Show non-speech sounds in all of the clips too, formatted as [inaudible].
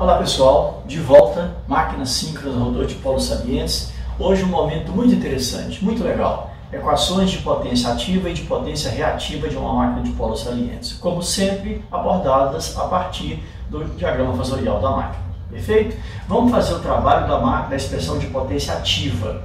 Olá pessoal, de volta, máquina síncrona, rotor de polos salientes. Hoje um momento muito interessante, muito legal. Equações de potência ativa e de potência reativa de uma máquina de polos salientes. Como sempre, abordadas a partir do diagrama fasorial da máquina. Perfeito? Vamos fazer o trabalho da, da expressão de potência ativa.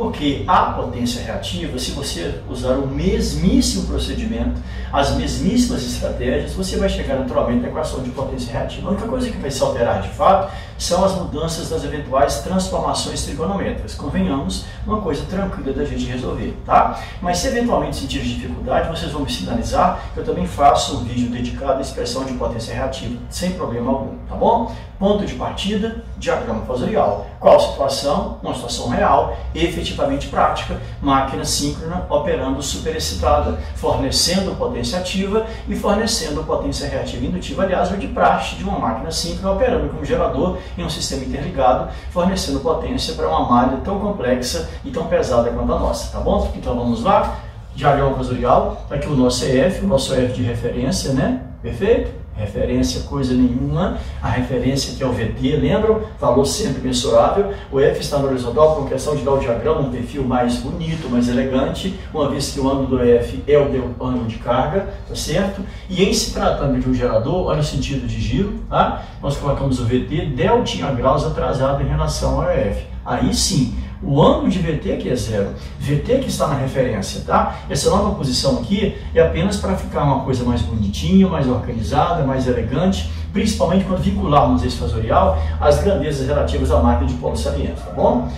Porque a potência reativa, se você usar o mesmíssimo procedimento, as mesmíssimas estratégias, você vai chegar naturalmente na equação de potência reativa. A única coisa que vai se alterar de fato são as mudanças das eventuais transformações trigonométricas. Convenhamos, uma coisa tranquila da gente resolver, tá? Mas se eventualmente sentir dificuldade, vocês vão me sinalizar eu também faço um vídeo dedicado à expressão de potência reativa, sem problema algum, tá bom? Ponto de partida, diagrama fasorial. Qual situação? Uma situação real, efetivamente prática, máquina síncrona operando superexcitada, fornecendo potência ativa e fornecendo potência reativa indutiva, aliás, de praxe de uma máquina síncrona operando como gerador em um sistema interligado, fornecendo potência para uma malha tão complexa e tão pesada quanto a nossa, tá bom? Então vamos lá, diagrama fasorial, está aqui o nosso EF, o nosso EF de referência, né? Perfeito? Referência coisa nenhuma, a referência que é o VT, lembram? Valor sempre mensurável. O F está no horizontal por questão de dar o diagrama um perfil mais bonito, mais elegante, uma vez que o ângulo do F é o ângulo de carga, tá certo? E em se tratando de um gerador, olha o sentido de giro, tá? Nós colocamos o VT deltinha graus atrasado em relação ao F. Aí sim, o ângulo de VT que é zero, VT que está na referência, tá? Essa nova posição aqui é apenas para ficar uma coisa mais bonitinha, mais organizada, mais elegante, principalmente quando vincularmos esse fasorial às grandezas relativas à máquina de polo saliente, tá bom?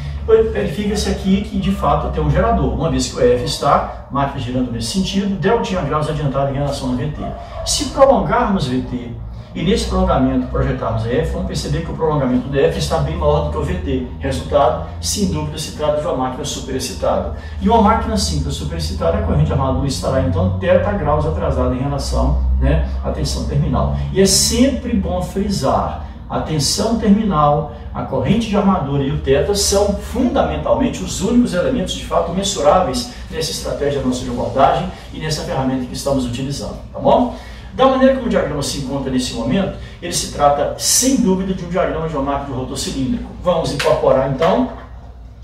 Verifica-se aqui que de fato tem um gerador, uma vez que o F está, máquina girando nesse sentido, delta graus adiantado em relação ao VT. Se prolongarmos VT e nesse prolongamento projetarmos F, vamos perceber que o prolongamento do F está bem maior do que o VT. Resultado, sem dúvida, se trata de uma máquina superexcitada. E uma máquina simples superexcitada, a corrente armadura estará então 30 graus atrasada em relação né, à tensão terminal. E é sempre bom frisar, a tensão terminal, a corrente de armadura e o teta são fundamentalmente os únicos elementos de fato mensuráveis nessa estratégia nossa de abordagem e nessa ferramenta que estamos utilizando, tá bom? Da maneira como o diagrama se encontra nesse momento, ele se trata, sem dúvida, de um diagrama de uma máquina de rotor cilíndrico. Vamos incorporar, então,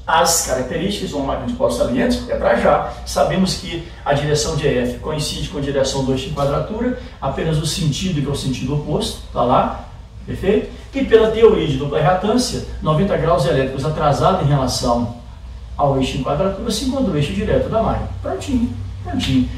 as características de uma máquina de polos salientes, é para já. Sabemos que a direção de EF coincide com a direção do eixo de quadratura, apenas o sentido, que é o sentido oposto, está lá, perfeito? E pela teoria de dupla reatância, 90 graus elétricos atrasado em relação ao eixo em quadratura, se encontra o eixo direto da máquina. Prontinho.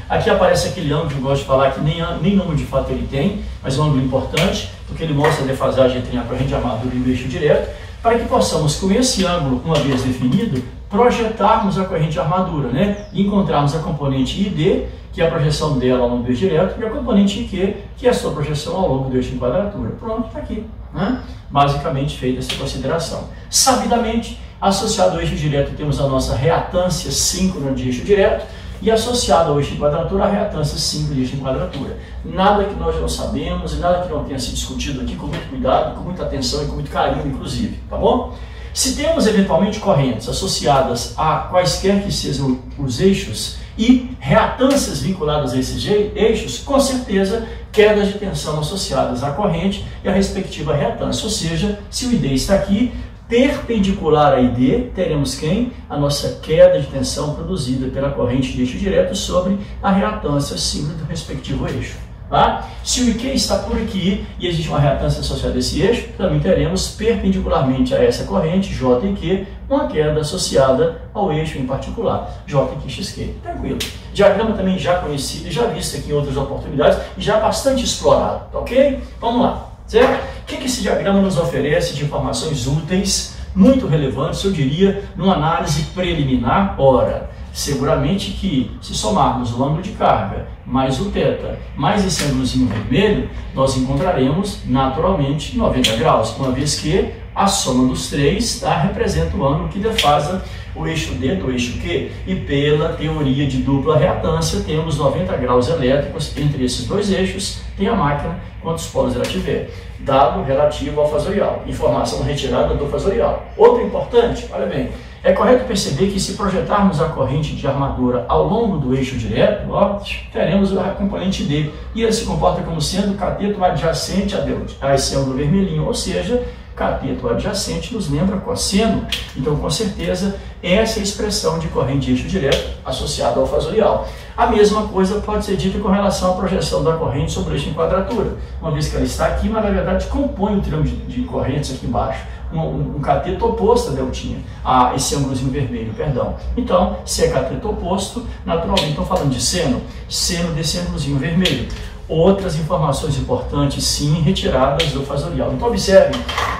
Aqui aparece aquele ângulo que eu gosto de falar que nem, nem número de fato ele tem, mas é um ângulo importante, porque ele mostra a defasagem entre a corrente de armadura e o eixo direto, para que possamos, com esse ângulo, uma vez definido, projetarmos a corrente de armadura, né? E encontrarmos a componente ID, que é a projeção dela ao longo do eixo direto, e a componente IQ, que é a sua projeção ao longo do eixo em quadratura. Pronto, está aqui. Né? Basicamente feita essa consideração. Sabidamente, associado ao eixo direto, temos a nossa reatância síncrona de eixo direto, e associado ao eixo de quadratura, a reatância simples de quadratura. Nada que nós não sabemos e nada que não tenha sido discutido aqui com muito cuidado, com muita atenção e com muito carinho, inclusive, tá bom? Se temos eventualmente correntes associadas a quaisquer que sejam os eixos e reatâncias vinculadas a esses eixos, com certeza quedas de tensão associadas à corrente e à respectiva reatância. Ou seja, se o ID está aqui, perpendicular a ID, teremos quem? A nossa queda de tensão produzida pela corrente de eixo direto sobre a reatância acima do respectivo eixo. Tá? Se o IQ está por aqui e existe uma reatância associada a esse eixo, também teremos perpendicularmente a essa corrente, J e Q, uma queda associada ao eixo em particular, J e XQ. Tranquilo. Diagrama também já conhecido já visto aqui em outras oportunidades e já bastante explorado, tá ok? Vamos lá. Certo? Que, que esse diagrama nos oferece de informações úteis, muito relevantes, eu diria, numa análise preliminar? Ora, seguramente que se somarmos o ângulo de carga mais o θ mais esse ângulozinho vermelho, nós encontraremos naturalmente 90 graus, uma vez que a soma dos três tá, representa o ângulo que defasa o eixo D do eixo Q. E pela teoria de dupla reatância, temos 90 graus elétricos entre esses dois eixos, tem a máquina quantos polos ela tiver. Dado relativo ao fasorial. Informação retirada do fasorial. Outro importante, olha bem, É correto perceber que se projetarmos a corrente de armadura ao longo do eixo direto, ó, teremos a componente D. E ele se comporta como sendo cateto adjacente a esse ângulo vermelhinho, ou seja, cateto adjacente nos lembra cosseno. Então, com certeza, essa é a expressão de corrente eixo direto associada ao fasorial. A mesma coisa pode ser dita com relação à projeção da corrente sobre o eixo em quadratura, uma vez que ela está aqui, mas na verdade compõe o triângulo de, correntes aqui embaixo, um, um, um cateto oposto a deltinha, a esse ângulozinho vermelho, perdão. Então, se é cateto oposto, naturalmente, estou falando de seno, seno desse ângulozinho vermelho outras informações importantes, sim, retiradas do fasorial. Então, observe,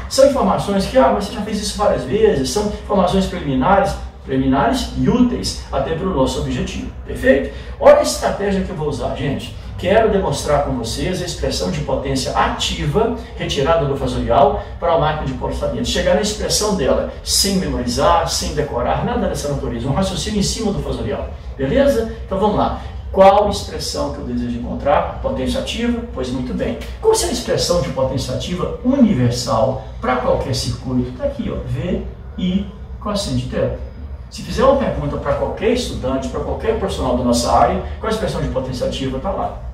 são informações que, ah, você já fez isso várias vezes, são informações preliminares, preliminares e úteis até para o nosso objetivo, perfeito? Olha a estratégia que eu vou usar, gente. Quero demonstrar com vocês a expressão de potência ativa retirada do fasorial para a máquina de processamento. Chegar na expressão dela sem memorizar, sem decorar, nada dessa natureza. Um raciocínio em cima do fasorial. Beleza? Então vamos lá. Qual expressão que eu desejo encontrar? Potência ativa? Pois muito bem. Qual é a expressão de potência ativa universal para qualquer circuito? Está aqui, ó, V, I, cosseno de θ. Se fizer uma pergunta para qualquer estudante, para qualquer profissional da nossa área, qual a expressão de potência ativa? Está lá.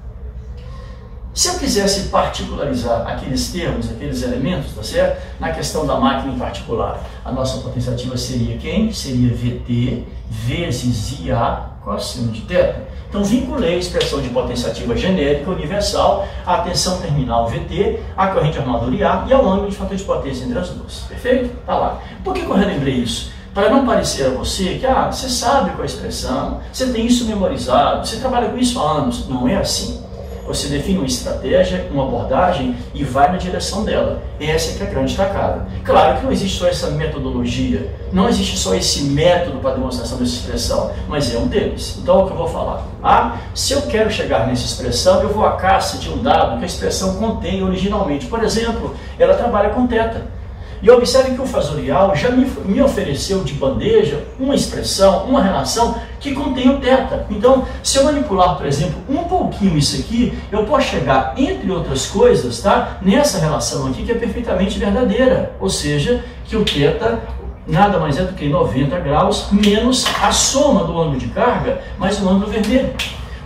Se eu quisesse particularizar aqueles termos, aqueles elementos, tá certo? Na questão da máquina em particular, a nossa potência ativa seria quem? Seria VT vezes IA cosseno de θ. Então, vinculei a expressão de potência ativa genérica universal à tensão terminal VT, à corrente armadura IA e ao ângulo de fator de potência entre as duas. Perfeito? Tá lá. Por que eu relembrei isso? Para não parecer a você que, ah, você sabe qual é a expressão, você tem isso memorizado, você trabalha com isso há anos. Não é assim. Você define uma estratégia, uma abordagem e vai na direção dela. Essa é que é a grande tacada. Claro que não existe só essa metodologia, não existe só esse método para demonstração dessa expressão, mas é um deles. Então, é o que eu vou falar? Ah, se eu quero chegar nessa expressão, eu vou à caça de um dado que a expressão contém originalmente. Por exemplo, ela trabalha com teta. E observe que o fasorial já me, me ofereceu de bandeja uma expressão, uma relação que contém o teta. Então, se eu manipular, por exemplo, um pouquinho isso aqui, eu posso chegar, entre outras coisas, tá, nessa relação aqui que é perfeitamente verdadeira. Ou seja, que o teta nada mais é do que 90 graus menos a soma do ângulo de carga mais o ângulo vermelho.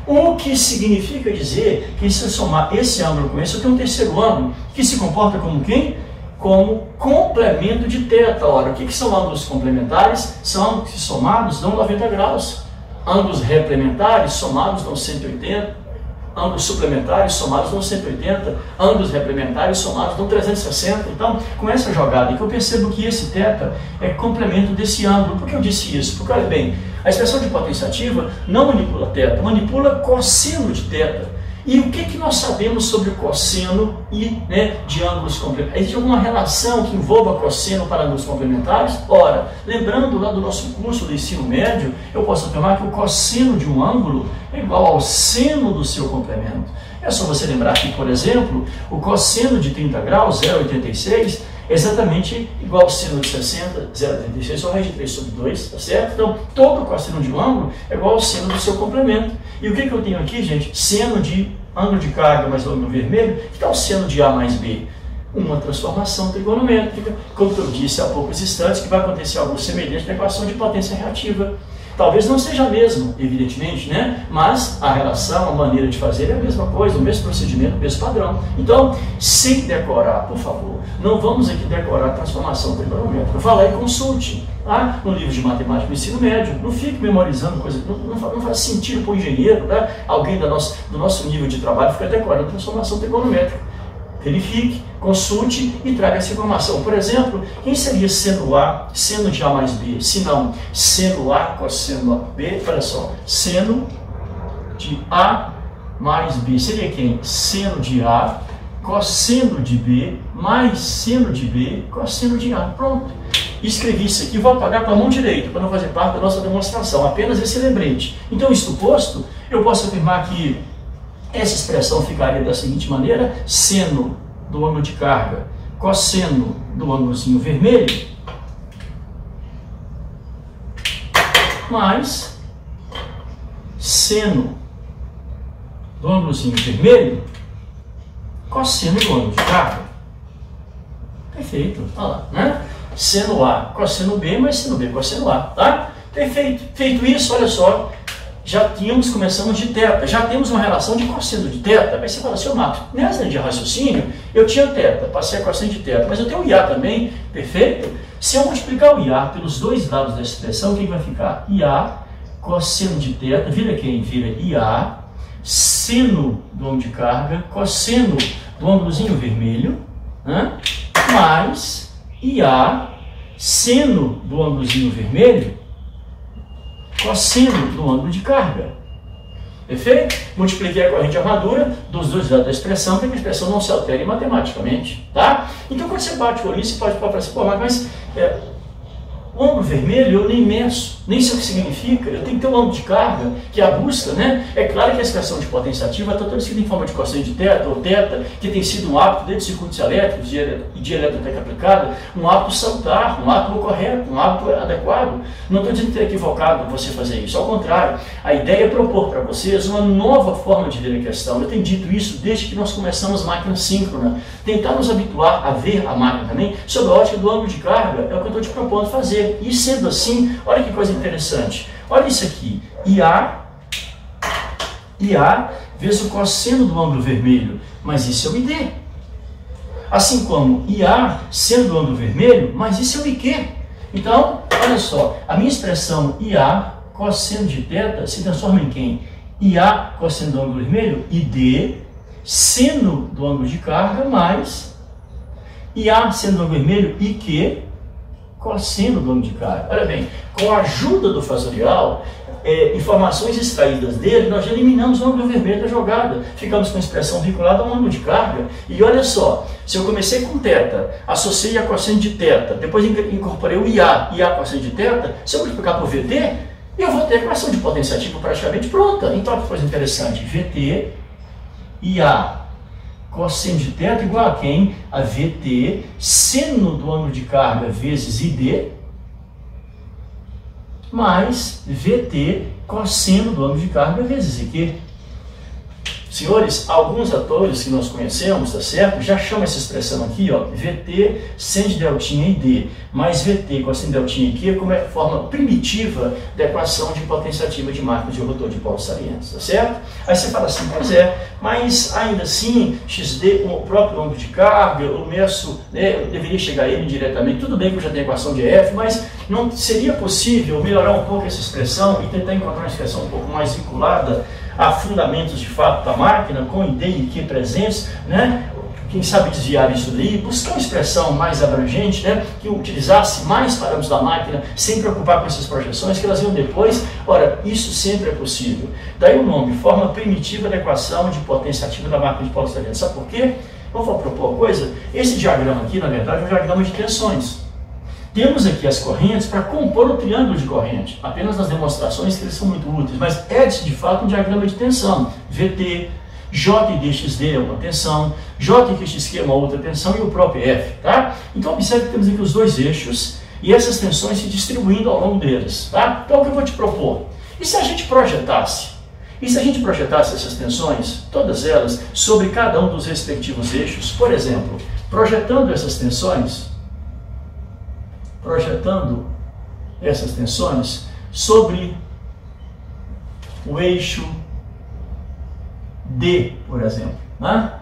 O que significa dizer que se eu somar esse ângulo com esse, eu tenho um terceiro ângulo, que se comporta como quem? Como complemento de teta. Ora, o que, que são ângulos complementares? São ângulos que somados dão 90 graus. Ângulos replementares somados dão 180. Ângulos suplementares somados dão 180. Ângulos replementares somados dão 360. Então, com essa jogada que eu percebo que esse teta é complemento desse ângulo. Por que eu disse isso? Porque, olha bem, a expressão de potência ativa não manipula teta, manipula cosseno de teta. E o que, que nós sabemos sobre cosseno e né, de ângulos complementares? Existe alguma relação que envolva cosseno para ângulos complementares? Ora, lembrando lá do nosso curso do ensino médio, eu posso afirmar que o cosseno de um ângulo é igual ao seno do seu complemento. É só você lembrar que, por exemplo, o cosseno de 30 graus, 0,86, é exatamente igual ao seno de 60, 0,36, só raiz de 3 sobre 2, tá certo? Então, todo cosseno de um ângulo é igual ao seno do seu complemento. E o que, que eu tenho aqui, gente? Seno de ângulo de carga mais ângulo vermelho, que está o seno de A mais B? Uma transformação trigonométrica, como eu disse há poucos instantes, que vai acontecer algo semelhante na equação de potência reativa. Talvez não seja a mesma, evidentemente, né? mas a relação, a maneira de fazer é a mesma coisa, o mesmo procedimento, o mesmo padrão. Então, sem decorar, por favor, não vamos aqui decorar a transformação trigonométrica. Vá lá e consulte tá? no livro de matemática do ensino médio. Não fique memorizando coisas, não, não, não faz sentido para o engenheiro, tá? alguém do nosso, do nosso nível de trabalho, ficar decorando a transformação trigonométrica verifique, consulte e traga essa informação. Por exemplo, quem seria seno A, seno de A mais B? Se não, seno A cosseno B, olha só, seno de A mais B seria quem? Seno de A, cosseno de B, mais seno de B, cosseno de A. Pronto. Escrevi isso aqui, vou apagar com a mão direita, para não fazer parte da nossa demonstração, apenas esse lembrete. Então, isto posto, eu posso afirmar que essa expressão ficaria da seguinte maneira: seno do ângulo de carga cosseno do ângulozinho vermelho mais seno do ângulozinho vermelho cosseno do ângulo de carga. Perfeito, olha lá, né? seno A, cosseno B, mais seno B, cosseno A, tá? Perfeito. Feito isso, olha só, já tínhamos, começamos de teta, já temos uma relação de cosseno de teta. Aí você fala assim, Marcos, nessa de raciocínio, eu tinha teta, passei a cosseno de teta, mas eu tenho o IA também, perfeito? Se eu multiplicar o IA pelos dois lados da expressão, o que vai ficar? IA cosseno de teta, vira quem? Vira IA, seno do ângulo de carga, cosseno do ângulozinho vermelho, né? mais IA, seno do ângulozinho vermelho, cosseno do ângulo de carga. Perfeito? Multipliquei a corrente de armadura dos dois lados da expressão para que a expressão não se altere matematicamente. Tá? Então, quando você bate o olho, você pode falar assim, pô, mas é, o ângulo vermelho eu nem meço, nem sei o que significa, eu tenho que ter um ângulo de carga, que é a busca, né? É claro que a expressão de potência ativa está toda escrita em forma de cosseno de teta ou teta, que tem sido um hábito desde circuitos elétricos e de eletroteca aplicada, um hábito salutar, um hábito correto, um hábito adequado. Não estou dizendo que é equivocado você fazer isso, ao contrário, a ideia é propor para vocês uma nova forma de ver a questão. Eu tenho dito isso desde que nós começamos máquina síncrona, tentar nos habituar a ver a máquina também sob a ótica do ângulo de carga, é o que eu estou te propondo fazer fazer. E sendo assim, olha que coisa interessante. Olha isso aqui. IA, IA vezes o cosseno do ângulo vermelho. Mas isso é o ID. Assim como IA sendo do ângulo vermelho, mas isso é o IQ. Então, olha só, a minha expressão IA cosseno de θ se transforma em quem? IA cosseno do ângulo vermelho, ID, seno do ângulo de carga, mais IA seno do ângulo vermelho, IQ, cosseno do ângulo de carga. Olha bem, com a ajuda do fasorial, é, informações extraídas dele, nós eliminamos o ângulo vermelho da jogada. Ficamos com a expressão vinculada ao ângulo de carga. E olha só, se eu comecei com θ, associei a cosseno de θ, depois incorporei o IA, IA cosseno de θ, se eu multiplicar por VT, eu vou ter a equação de potência ativa praticamente pronta. Então, que coisa interessante, VT, IA cosseno de θ igual a quem? A VT, seno do ângulo de carga vezes ID, mais VT, cosseno do ângulo de carga vezes IQ. Senhores, alguns atores que nós conhecemos, tá certo? Já chama essa expressão aqui, ó, VT sem de deltinha e D, mais VT com de deltinha e Q como é forma primitiva da equação de potência ativa de máquina de rotor de polos salientes, tá certo? Aí você fala assim, pois é, mas ainda assim, XD com o próprio ângulo de carga, eu meço, né, eu deveria chegar a ele diretamente, tudo bem que eu já tenho a equação de F, mas não seria possível melhorar um pouco essa expressão e tentar encontrar uma expressão um pouco mais vinculada a fundamentos de fato da máquina, com ID e Q presentes, né? quem sabe desviar isso daí, buscar uma expressão mais abrangente, né, que utilizasse mais parâmetros da máquina, sem preocupar com essas projeções, que elas iam depois. Ora, isso sempre é possível. Daí o nome, forma primitiva da equação de potência ativa da máquina de polo Sabe por quê? Vamos propor uma coisa? Esse diagrama aqui, na verdade, é um diagrama de tensões. Temos aqui as correntes para compor o triângulo de corrente, apenas nas demonstrações que eles são muito úteis, mas é de fato um diagrama de tensão, VT, J e DXD é uma tensão, J e QXQ é uma outra tensão e o próprio F, tá? Então observe que temos aqui os dois eixos e essas tensões se distribuindo ao longo deles, tá? Então o que eu vou te propor? E se a gente projetasse? E se a gente projetasse essas tensões, todas elas, sobre cada um dos respectivos eixos? Por exemplo, projetando essas tensões, projetando essas tensões sobre o eixo D, por exemplo. Né?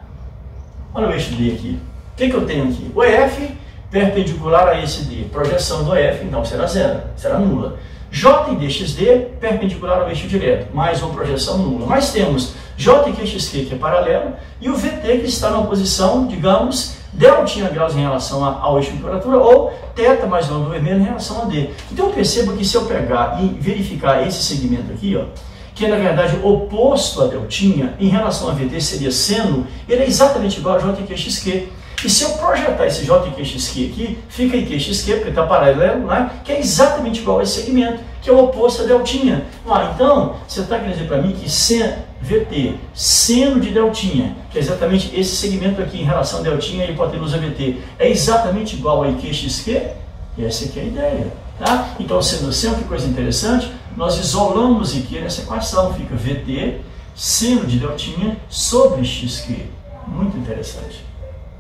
Olha o eixo D aqui. O que, que eu tenho aqui? O EF perpendicular a esse D. Projeção do EF, então, será zero, será nula. J DXD perpendicular ao eixo direto, mais uma projeção nula. Mas temos J e QXQ, que é paralelo, e o VT, que está na posição, digamos, deltinha graus em relação eixo de temperatura, ou θ mais ângulo vermelho em relação a D. Então eu percebo que se eu pegar e verificar esse segmento aqui, ó, que é na verdade oposto a deltinha, em relação a VT seria seno, ele é exatamente igual a JQXQ. E se eu projetar esse JQXQ aqui, fica IQXQ, porque está paralelo, né? que é exatamente igual a esse segmento, que é o oposto a deltinha. Ah, então, você está querendo dizer para mim que sen, VT, seno de deltinha, que é exatamente esse segmento aqui em relação a deltinha e hipotenusa VT, é exatamente igual a IQXQ? Essa aqui é a ideia. Tá? Então, sendo assim, que coisa interessante, nós isolamos aqui nessa equação, fica VT, seno de deltinha sobre XQ. Muito interessante.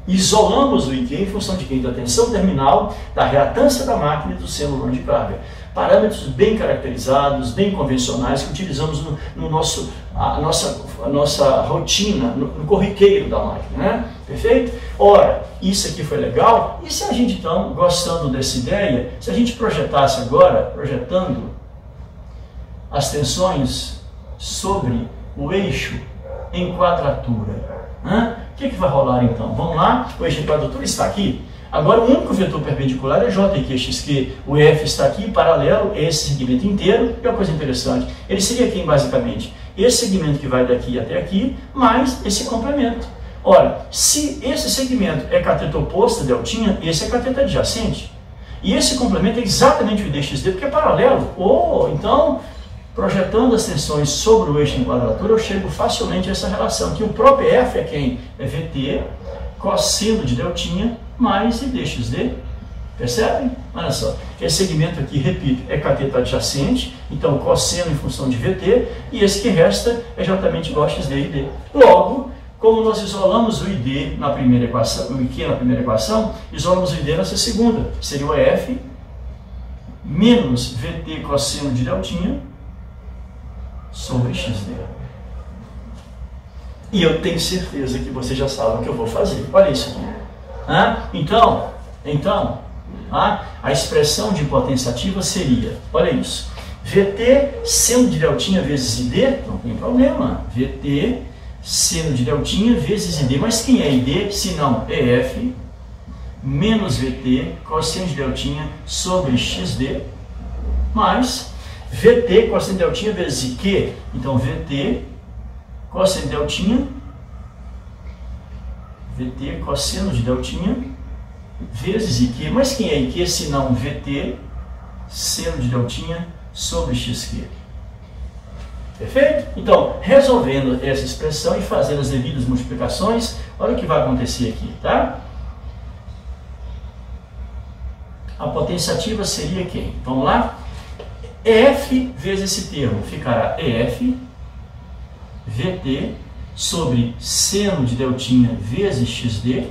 Isolamos o IQ em função de quem? Da tensão terminal, da reatância da máquina e do seno de carga. Parâmetros bem caracterizados, bem convencionais, que utilizamos no, no nosso, a, nossa, a nossa rotina, no, no corriqueiro da máquina. Né? Perfeito? Ora, isso aqui foi legal. E se a gente, então, gostando dessa ideia, se a gente projetasse agora, projetando as tensões sobre o eixo em quadratura. Hã? O que, que vai rolar então? Vamos lá, o eixo em quadratura está aqui. Agora, o único vetor perpendicular é J XQ. O F está aqui, paralelo, esse segmento inteiro. E uma coisa interessante, ele seria quem, basicamente? Esse segmento que vai daqui até aqui, mais esse complemento. Ora, se esse segmento é cateta oposta, deltinha, esse é cateta adjacente. E esse complemento é exatamente o IDXD, porque é paralelo. Ou, oh, então, projetando as tensões sobre o eixo em quadratura, eu chego facilmente a essa relação, que o próprio F é quem? É VT, cosseno de deltinha, mais IDXD. Percebem? Olha só, esse segmento aqui, repito, é cateto adjacente, então cosseno em função de VT, e esse que resta é exatamente igual a XD e ID. Logo, como nós isolamos o ID na primeira equação, o IQ na primeira equação, isolamos o ID nessa segunda. Seria o F menos VT cosseno de deltinha sobre XD. E eu tenho certeza que você já sabe o que eu vou fazer. Olha isso aqui. Então, então a expressão de potenciativa seria, olha isso, VT seno de deltinha vezes ID, não tem problema. VT seno de deltinha vezes ID. Mas quem é ID se não EF menos VT cosseno de deltinha sobre XD mais VT cosseno de deltinha vezes IQ. Então, VT cosseno de deltinha, VT cosseno de deltinha vezes IQ. Mas quem é IQ se não VT seno de deltinha sobre XQ? Perfeito? Então, resolvendo essa expressão e fazendo as devidas multiplicações, olha o que vai acontecer aqui, tá? A potenciativa seria quem? Vamos lá? EF vezes esse termo ficará EF VT sobre seno de deltinha vezes XD,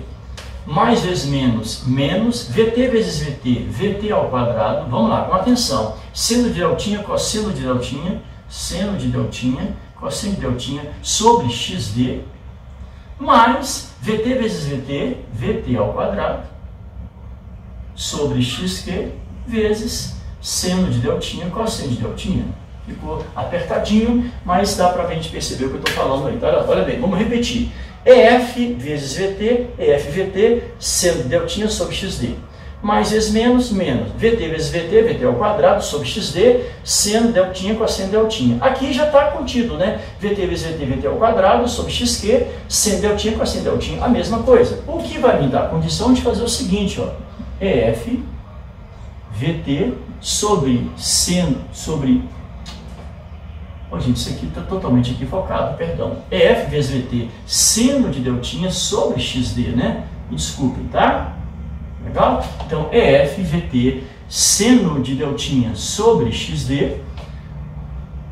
mais vezes menos, menos, VT vezes VT, VT ao quadrado, vamos lá, com atenção, seno de deltinha, cosseno de deltinha, seno de deltinha, cosseno de deltinha, sobre XD, mais VT vezes VT, VT ao quadrado, sobre XQ, vezes seno de deltinha, cosseno de deltinha. Ficou apertadinho, mas dá para a gente perceber o que eu estou falando aí. Tá? Olha bem, vamos repetir. EF vezes VT, EF VT, seno de deltinha sobre XD. Mais vezes menos, menos. VT vezes VT, VT ao quadrado sobre XD, seno deltinha com a seno deltinha. Aqui já está contido, né? VT vezes VT, VT ao quadrado sobre XQ, seno deltinha com a seno deltinha, a mesma coisa. O que vai me dar a condição de fazer o seguinte, ó. EF VT sobre seno, sobre. Oh, gente, isso aqui está totalmente equivocado, perdão. EF vezes VT, seno de deltinha sobre XD, né? Me desculpem, tá? Legal? Então, EF VT, seno de deltinha sobre XD.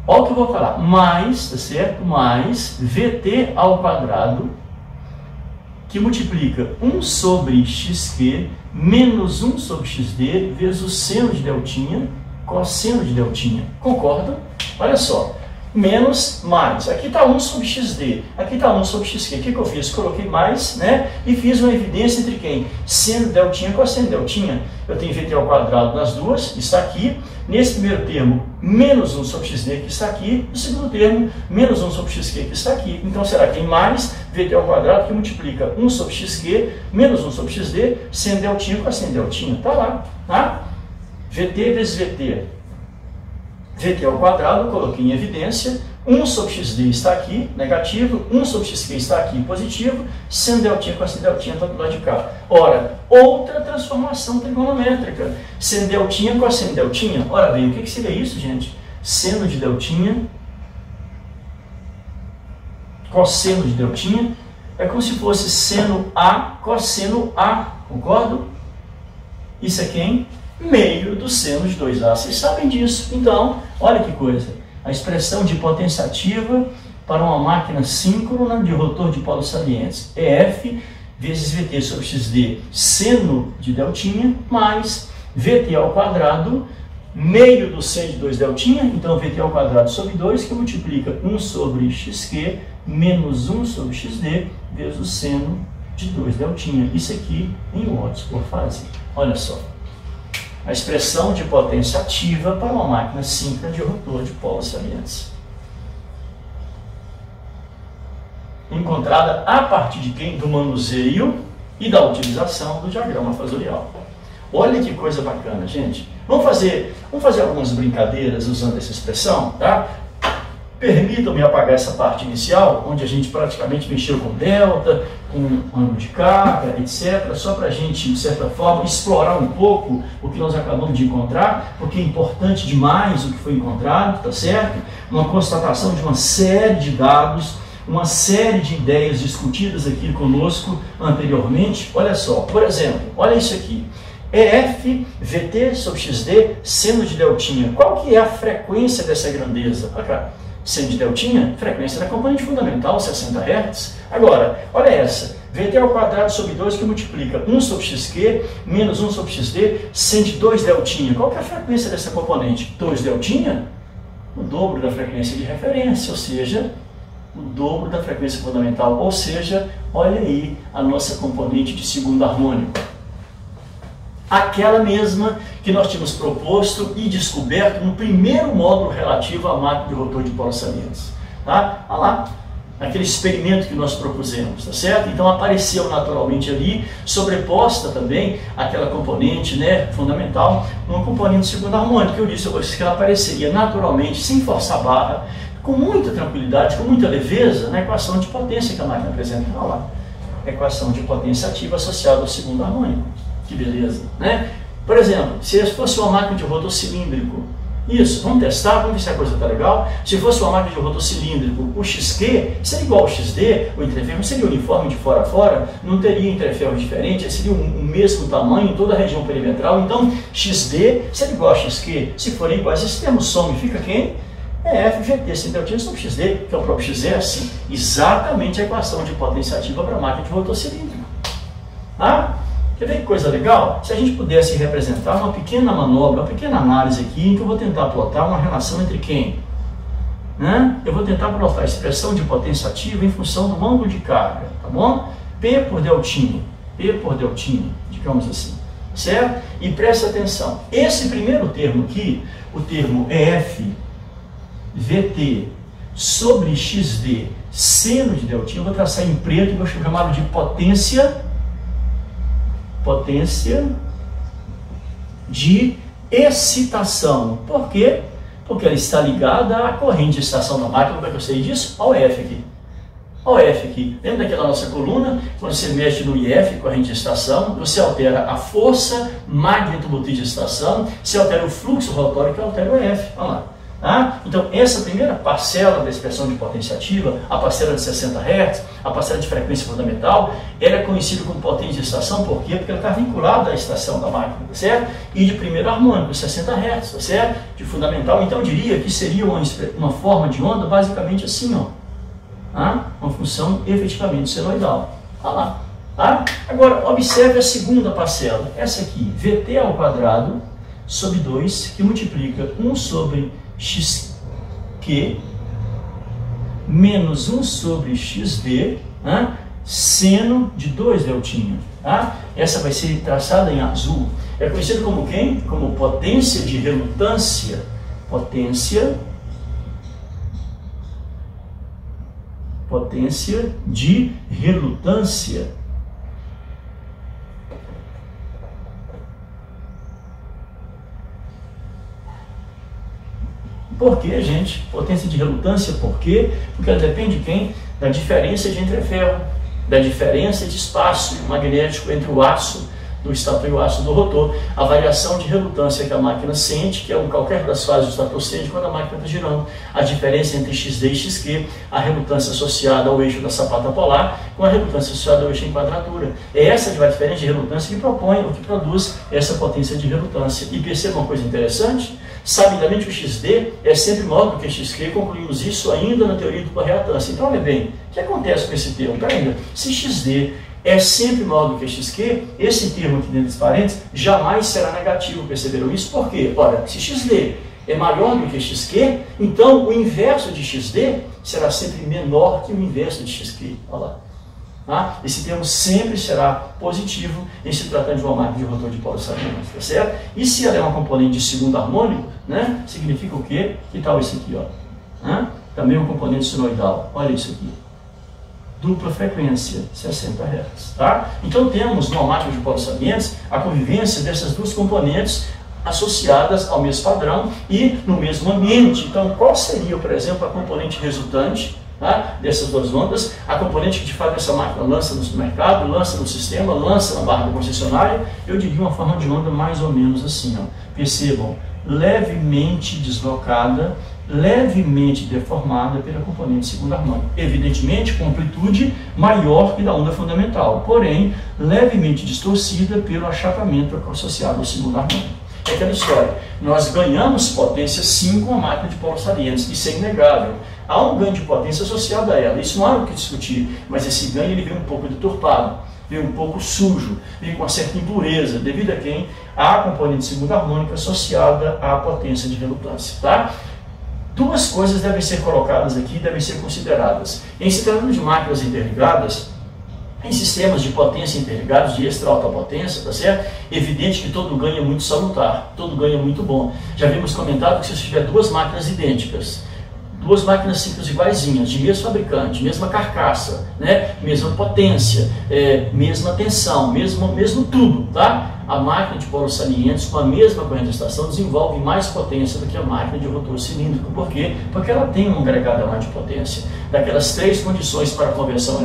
Olha o que eu vou falar. Mais, tá certo? Mais VT ao quadrado, que multiplica 1 sobre XQ menos 1 sobre xd vezes o seno de deltinha cosseno de deltinha. Concordam? Olha só. Menos mais. Aqui está 1 sobre xd, aqui está 1 sobre xq. O que, que eu fiz? Coloquei mais, né? E fiz uma evidência entre quem? Seno de deltinha com cosseno de deltinha. Eu tenho VT ao quadrado nas duas, está aqui. Nesse primeiro termo, menos 1 sobre xd que está aqui. No segundo termo, menos 1 sobre xq que está aqui. Então será que mais VT ao quadrado que multiplica 1 sobre xq menos 1 sobre xd, sendo deltinha com a seno deltinha. Está lá. Tá? VT vezes VT. VT ao quadrado, coloquei em evidência. 1 sobre xd está aqui, negativo, 1 sobre xq está aqui, positivo, seno deltinha com seno deltinha do lado de cá. Ora, outra transformação trigonométrica, seno deltinha com seno deltinha. Ora bem, o que, que seria isso, gente? Seno de deltinha, cosseno de deltinha, é como se fosse seno A, cosseno A, concordo? Isso é quem? Meio do seno de 2A. Vocês sabem disso. Então, olha que coisa a expressão de potenciativa para uma máquina síncrona de rotor de polos salientes. EF vezes VT sobre XD seno de deltinha, mais VT ao quadrado, meio do seno de 2 deltinha, então VT ao quadrado sobre 2, que multiplica 1 sobre XQ menos 1 sobre XD, vezes o seno de 2 deltinha. Isso aqui em watts por fase. Olha só. A expressão de potência ativa para uma máquina síncrona de rotor de polos salientes. Encontrada a partir de quem? Do manuseio e da utilização do diagrama fasorial. Olha que coisa bacana, gente. Vamos fazer, vamos fazer algumas brincadeiras usando essa expressão, tá? Permitam-me apagar essa parte inicial, onde a gente praticamente mexeu com delta, com ângulo de carga, etc., só para a gente, de certa forma, explorar um pouco o que nós acabamos de encontrar, porque é importante demais o que foi encontrado, tá certo? Uma constatação de uma série de dados, uma série de ideias discutidas aqui conosco anteriormente. Olha só, por exemplo, olha isso aqui. EF, VT sobre XD, seno de deltinha. Qual que é a frequência dessa grandeza? Olha cá seno de deltinha, frequência da componente fundamental, 60 Hz. Agora, olha essa, VT ao quadrado sobre 2 que multiplica 1 sobre xq menos 1 sobre xd, seno de 2 deltinha. Qual é a frequência dessa componente? 2 deltinha? O dobro da frequência de referência, ou seja, o dobro da frequência fundamental. Ou seja, olha aí a nossa componente de segundo harmônico aquela mesma que nós tínhamos proposto e descoberto no primeiro módulo relativo à máquina de rotor de polos salientes. Tá? Olha lá, aquele experimento que nós propusemos, tá certo? Então apareceu naturalmente ali, sobreposta também aquela componente né, fundamental, uma componente segunda harmônica. Eu disse que ela apareceria naturalmente, sem forçar a barra, com muita tranquilidade, com muita leveza, na equação de potência que a máquina apresenta. Olha lá, equação de potência ativa associada ao segundo harmônico. Que beleza, né? Por exemplo, se fosse uma máquina de rotor cilíndrico, isso, vamos testar, vamos ver se a coisa está legal. Se fosse uma máquina de rotor cilíndrico, o XQ seria igual ao XD, o entreferro seria uniforme de fora a fora, não teria entreferro diferente, seria o mesmo tamanho em toda a região perimetral. Então, XD seria igual a XQ. Se forem iguais, esse termo some, fica quem? É FGT, sinterotina sobre XD, que é o próprio XS. Exatamente a equação de potência ativa para a máquina de rotor cilíndrico. Tá? Quer ver que coisa legal? Se a gente pudesse representar uma pequena manobra, uma pequena análise aqui, que eu vou tentar plotar uma relação entre quem? Né? Eu vou tentar plotar a expressão de potência ativa em função do ângulo de carga, tá bom? P por deltinho, P por deltinho, digamos assim, certo? E presta atenção, esse primeiro termo aqui, o termo EF, VT, sobre XD, seno de deltinho, eu vou traçar em preto e vou chamá-lo de potência potência de excitação. Por quê? Porque ela está ligada à corrente de excitação da máquina. Como é que eu sei disso? Ao F aqui. Ao F aqui. Lembra daquela nossa coluna? Quando você mexe no IF, corrente de excitação, você altera a força magnetomotriz de excitação, você altera o fluxo rotório que altera o F. Olha lá. Tá? Então, essa primeira parcela da expressão de potência ativa, a parcela de 60 Hz, a parcela de frequência fundamental, ela é conhecida como potência de estação, por quê? Porque ela está vinculada à estação da máquina, tá certo? E de primeiro harmônico, 60 Hz, tá certo? De fundamental, então eu diria que seria uma, uma forma de onda basicamente assim, ó. Tá? Uma função efetivamente senoidal. Olha lá. Tá? Agora, observe a segunda parcela, essa aqui, VT ao quadrado sobre 2, que multiplica 1 sobre xq menos 1 sobre xd, né? seno de 2 deltinha. Tá? Essa vai ser traçada em azul. É conhecido como quem? Como potência de relutância. Potência potência de relutância. Por que, gente? Potência de relutância, por quê? Porque ela depende de quem? Da diferença de entreferro, da diferença de espaço magnético entre o aço do estator e o aço do rotor, a variação de relutância que a máquina sente, que é um qualquer das fases do estator sente quando a máquina está girando, a diferença entre XD e XQ, a relutância associada ao eixo da sapata polar, com a relutância associada ao eixo em quadratura. É essa diferença de relutância que propõe, ou que produz essa potência de relutância. E perceba uma coisa interessante, sabidamente o XD é sempre maior do que XQ, concluímos isso ainda na teoria do reatância. Então, olha bem, o que acontece com esse termo? Ainda, se XD é sempre maior do que xq, esse termo aqui dentro dos parênteses jamais será negativo, perceberam isso? Por quê? Ora, se xd é maior do que xq, então o inverso de xd será sempre menor que o inverso de xq. Olha lá. Tá? Esse termo sempre será positivo em se tratando de uma máquina de rotor de polo saliente, tá certo? E se ela é uma componente de segundo harmônico, né, significa o quê? Que tal isso aqui, ó? Hã? Também um componente sinoidal. Olha isso aqui. Dupla frequência, 60 Hz. Tá? Então temos numa máquina de polos salientes a convivência dessas duas componentes associadas ao mesmo padrão e no mesmo ambiente. Então, qual seria, por exemplo, a componente resultante tá? dessas duas ondas, a componente que de fato essa máquina lança no mercado, lança no sistema, lança na barra da concessionária, eu diria uma forma de onda mais ou menos assim. Ó. Percebam, levemente deslocada, levemente deformada pela componente segunda harmônica. Evidentemente, com amplitude maior que da onda fundamental, porém, levemente distorcida pelo achatamento associado ao segundo harmônico. É aquela história. Nós ganhamos potência sim com a máquina de polos salientes, isso é inegável. Há um ganho de potência associado a ela, isso não há o que discutir, mas esse ganho ele vem um pouco deturpado, vem um pouco sujo, vem com uma certa impureza, devido a quem? A componente segunda harmônica associada à potência de relutância. Tá? Duas coisas devem ser colocadas aqui, devem ser consideradas. Em se tratando de máquinas interligadas, em sistemas de potência interligados, de extra alta potência, tá certo? Evidente que todo ganho é muito salutar, todo ganho é muito bom. Já vimos comentado que se você tiver duas máquinas idênticas, duas máquinas simples iguaizinhas, de mesmo fabricante, mesma carcaça, né? mesma potência, é, mesma tensão, mesmo, mesmo tudo, tá? A máquina de polos salientes com a mesma corrente de estação desenvolve mais potência do que a máquina de rotor cilíndrico. Por quê? Porque ela tem um agregado lá de potência. Daquelas três condições para a conversão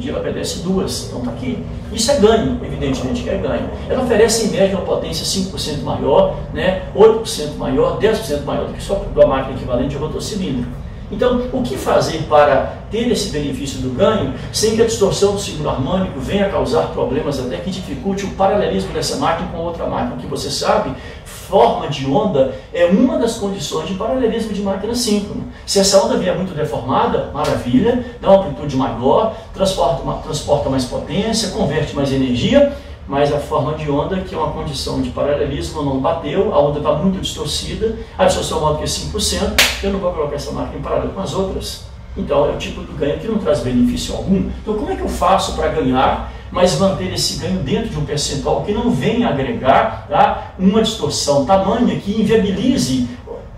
energia, ela obedece duas. Então está aqui. Isso é ganho, evidentemente que é ganho. Ela oferece em média uma potência 5% maior, né? 8% maior, 10% maior do que sua a máquina equivalente de rotor cilíndrico. Então, o que fazer para ter esse benefício do ganho sem que a distorção do segundo harmônico venha a causar problemas até que dificulte o paralelismo dessa máquina com outra máquina? Que você sabe, forma de onda é uma das condições de paralelismo de máquina síncrona. Se essa onda vier muito deformada, maravilha, dá uma amplitude maior, transporta, transporta mais potência, converte mais energia, mas a forma de onda, que é uma condição de paralelismo, não bateu, a onda está muito distorcida, a distorção maior do que 5%, eu não vou colocar essa máquina em paralelo com as outras. Então é o tipo de ganho que não traz benefício algum. Então como é que eu faço para ganhar, mas manter esse ganho dentro de um percentual que não venha agregar tá, uma distorção tamanha que inviabilize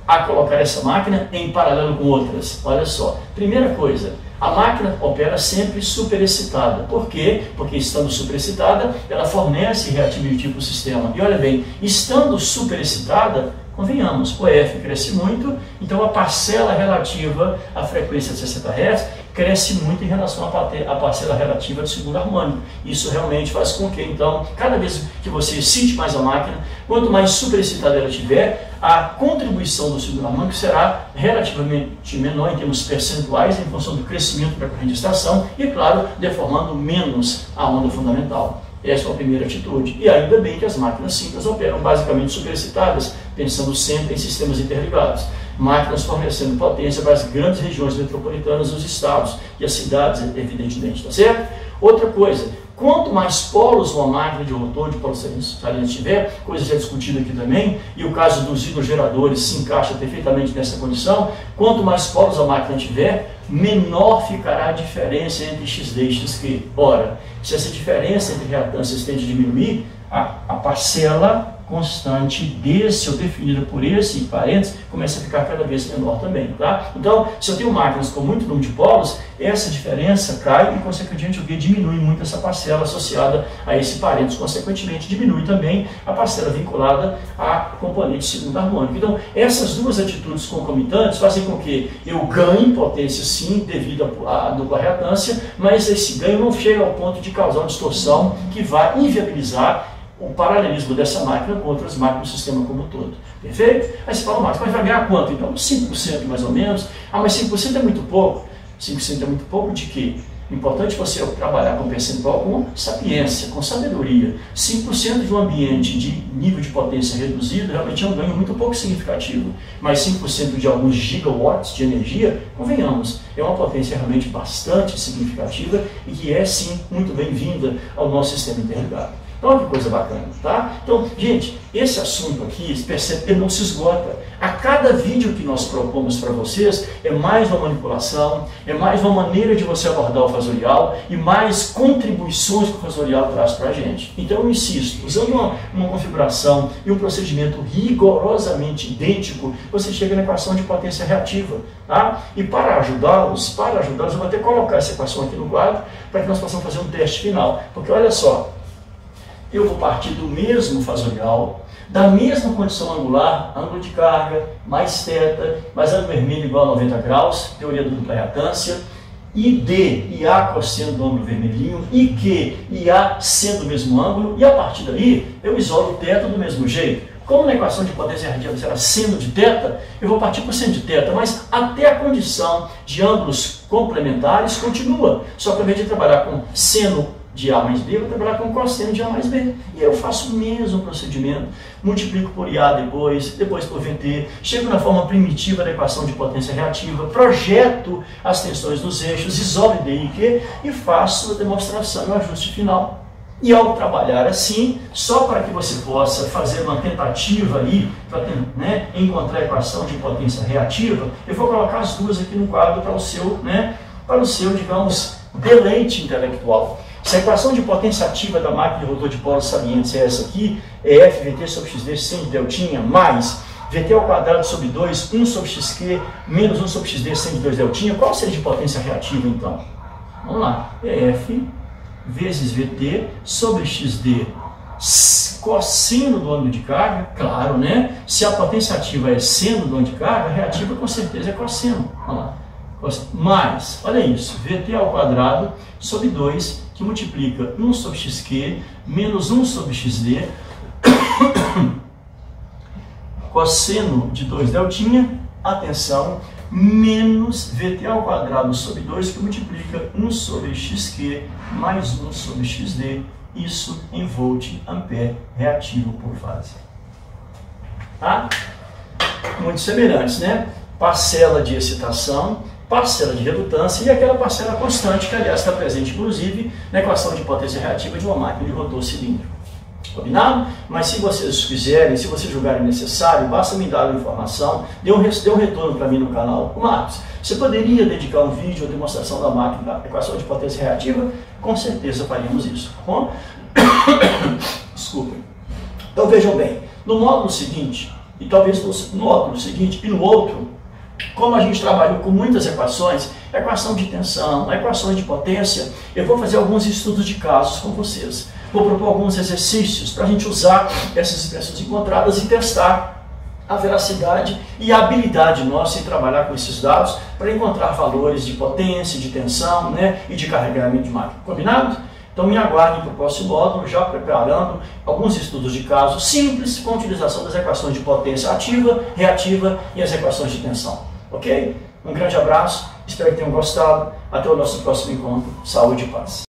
a colocar essa máquina em paralelo com outras? Olha só, primeira coisa, a máquina opera sempre superexcitada. Por quê? Porque estando superexcitada, ela fornece reatividade para o sistema. E olha bem, estando superexcitada, convenhamos, o F cresce muito, então a parcela relativa à frequência de 60 Hz cresce muito em relação à parcela relativa do segundo harmônico. Isso realmente faz com que, então, cada vez que você excite mais a máquina, quanto mais superexcitada ela tiver, a contribuição do segundo harmônico será relativamente menor em termos percentuais, em função do crescimento da corrente de estação e, claro, deformando menos a onda fundamental. Essa é a primeira atitude. E ainda bem que as máquinas simples operam basicamente superexcitadas, pensando sempre em sistemas interligados máquinas fornecendo potência para as grandes regiões metropolitanas dos estados e as cidades, evidentemente, tá certo? Outra coisa, quanto mais polos uma máquina de rotor de polos salientes tiver, coisa já discutida aqui também, e o caso dos hidrogeradores se encaixa perfeitamente nessa condição, quanto mais polos a máquina tiver, menor ficará a diferença entre XD e XQ. Ora, se essa diferença entre reatâncias tende a diminuir, a, a parcela constante desse ou definida por esse parênteses começa a ficar cada vez menor também, tá? Então, se eu tenho máquinas com muito número de polos, essa diferença cai e, consequentemente, o que diminui muito essa parcela associada a esse parênteses. Consequentemente, diminui também a parcela vinculada à componente segunda harmônica. Então, essas duas atitudes concomitantes fazem com que eu ganhe potência, sim, devido à dupla reatância, mas esse ganho não chega ao ponto de causar uma distorção que vai inviabilizar o paralelismo dessa máquina com outras máquinas do sistema como um todo. Perfeito? Aí você fala, mas vai ganhar quanto? Então, 5% mais ou menos. Ah, mas 5% é muito pouco. 5% é muito pouco de quê? Importante você trabalhar com percentual com sapiência, com sabedoria. 5% de um ambiente de nível de potência reduzido realmente é um ganho muito pouco significativo. Mas 5% de alguns gigawatts de energia, convenhamos, é uma potência realmente bastante significativa e que é sim muito bem-vinda ao nosso sistema interligado. Olha que coisa bacana, tá? Então, gente, esse assunto aqui, percebe que não se esgota. A cada vídeo que nós propomos para vocês é mais uma manipulação, é mais uma maneira de você abordar o fasorial e mais contribuições que o fasorial traz para a gente. Então, eu insisto, usando uma, uma configuração e um procedimento rigorosamente idêntico, você chega na equação de potência reativa, tá? E para ajudá-los, para ajudá-los, eu vou até colocar essa equação aqui no quadro para que nós possamos fazer um teste final. Porque olha só, eu vou partir do mesmo fasorial, da mesma condição angular, ângulo de carga, mais θ, mais ângulo vermelho igual a 90 graus, teoria da dupla reatância, ID e A cosseno do ângulo vermelhinho, IQ e A sendo o mesmo ângulo, e a partir daí eu isolo o θ do mesmo jeito. Como na equação de potência relativa será seno de θ, eu vou partir para seno de θ, mas até a condição de ângulos complementares continua. Só que ao invés de trabalhar com seno de A mais B, eu vou trabalhar com cosseno de A mais B. E eu faço o mesmo procedimento, multiplico por IA depois, depois por VT, chego na forma primitiva da equação de potência reativa, projeto as tensões dos eixos, isolo D e Q e faço a demonstração e o ajuste final. E ao trabalhar assim, só para que você possa fazer uma tentativa aí, para né, encontrar a equação de potência reativa, eu vou colocar as duas aqui no quadro para o seu, né, para o seu, digamos, deleite intelectual. Se a equação de potência ativa da máquina de rotor de polos salientes é essa aqui, é FVT sobre XD sem deltinha, mais VT ao quadrado sobre 2, 1 sobre XQ, menos 1 sobre XD sem 2 deltinha, qual seria de potência reativa então? Vamos lá, é F vezes VT sobre XD cosseno do ângulo de carga, claro, né? Se a potência ativa é seno do ângulo de carga, a reativa com certeza é cosseno. Vamos lá. Mais, olha isso, VT ao quadrado sobre 2 que multiplica 1 sobre xq menos 1 sobre xd, [coughs] cosseno de 2 deltinha, atenção, menos VT ao quadrado sobre 2, que multiplica 1 sobre xq mais 1 sobre xd, isso em volt ampere reativo por fase. Tá? Muito semelhantes, né? Parcela de excitação parcela de redutância e aquela parcela constante, que aliás está presente inclusive na equação de potência reativa de uma máquina de rotor cilíndrico. Combinado? Mas se vocês quiserem, se vocês julgarem necessário, basta me dar a informação, dê um, dê um retorno para mim no canal. Marcos, você poderia dedicar um vídeo à demonstração da máquina da equação de potência reativa? Com certeza faríamos isso, tá bom? [coughs] Desculpem. Então vejam bem, no módulo seguinte, e talvez no módulo seguinte e no outro, como a gente trabalhou com muitas equações, equação de tensão, equações de potência, eu vou fazer alguns estudos de casos com vocês. Vou propor alguns exercícios para a gente usar essas expressões encontradas e testar a veracidade e a habilidade nossa em trabalhar com esses dados para encontrar valores de potência, de tensão né, e de carregamento de máquina. Combinado? Então me aguardem para o próximo módulo, já preparando alguns estudos de caso simples com utilização das equações de potência ativa, reativa e as equações de tensão. Ok? Um grande abraço, espero que tenham gostado. Até o nosso próximo encontro. Saúde e paz.